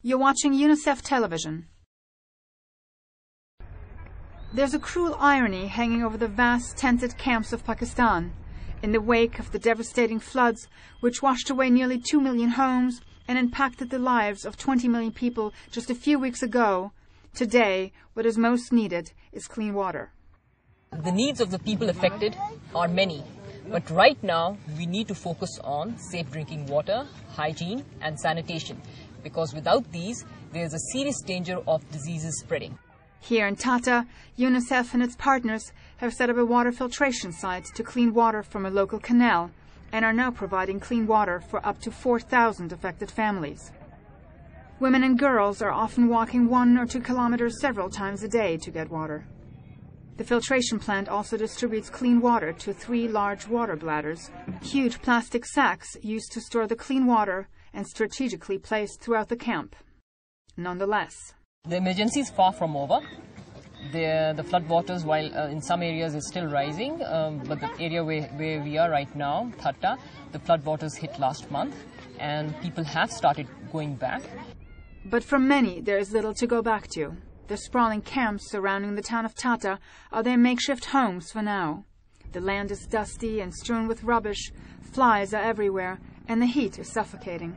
You're watching UNICEF television. There's a cruel irony hanging over the vast tented camps of Pakistan. In the wake of the devastating floods, which washed away nearly 2 million homes and impacted the lives of 20 million people just a few weeks ago, today what is most needed is clean water. The needs of the people affected are many, but right now we need to focus on safe drinking water, hygiene, and sanitation because without these, there is a serious danger of diseases spreading. Here in Thatta, UNICEF and its partners have set up a water filtration site to clean water from a local canal and are now providing clean water for up to 4,000 affected families. Women and girls are often walking one or two kilometers several times a day to get water. The filtration plant also distributes clean water to three large water bladders, huge plastic sacks used to store the clean water and strategically placed throughout the camp. Nonetheless, the emergency is far from over. The, the flood waters, while uh, in some areas is still rising, um, but the area where, where we are right now, Thatta, the flood waters hit last month and people have started going back. But for many, there is little to go back to. The sprawling camps surrounding the town of Thatta are their makeshift homes for now. The land is dusty and strewn with rubbish, flies are everywhere, and the heat is suffocating.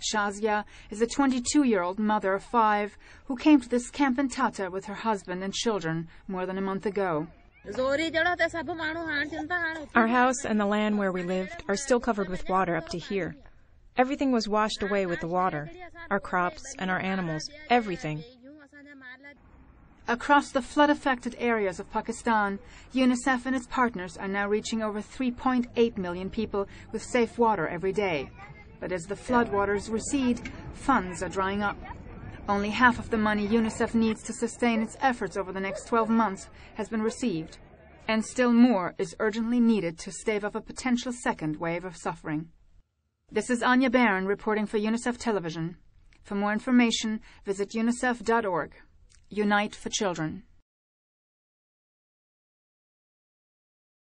Shazia is a 22-year-old mother of five who came to this camp in Thatta with her husband and children more than a month ago. Our house and the land where we lived are still covered with water up to here. Everything was washed away with the water. Our crops and our animals, everything. Across the flood-affected areas of Pakistan, UNICEF and its partners are now reaching over 3.8 million people with safe water every day. But as the floodwaters recede, funds are drying up. Only half of the money UNICEF needs to sustain its efforts over the next 12 months has been received, and still more is urgently needed to stave off a potential second wave of suffering. This is Anya Barron reporting for UNICEF Television. For more information, visit unicef.org. Unite for Children.